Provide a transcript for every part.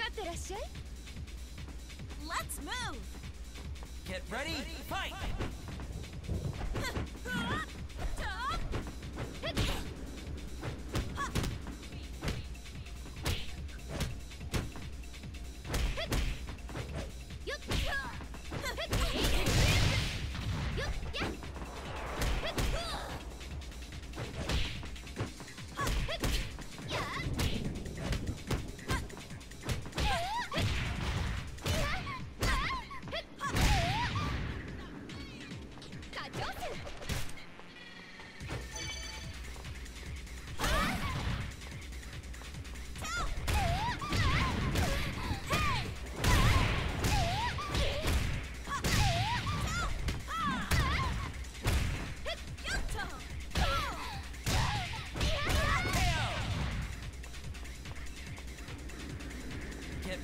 ってらっしゃい Let's move! Get ready, fight! Get ready, fight! Get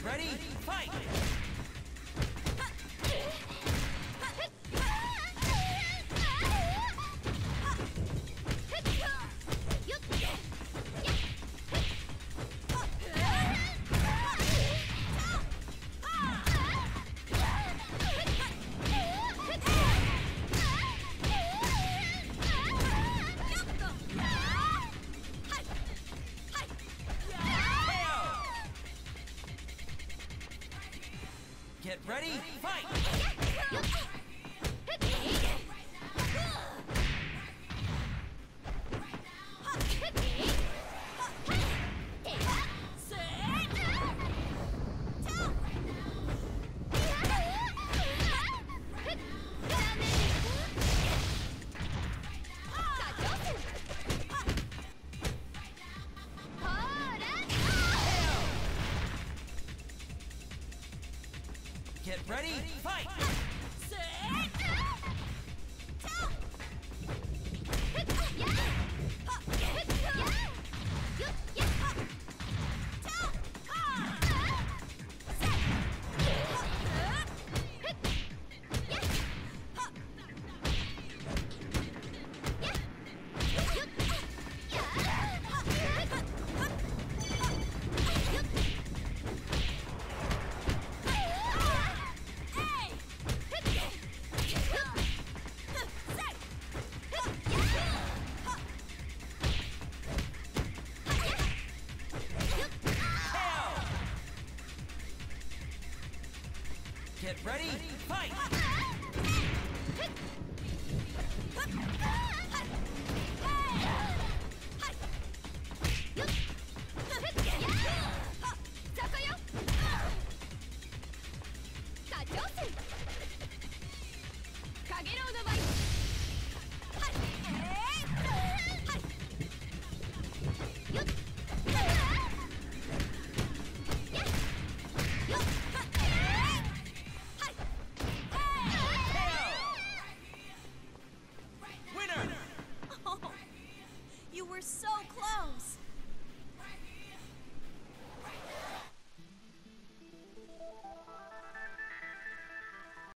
Ready, fight! Get ready, fight! Get ready, fight! Winner! Oh, you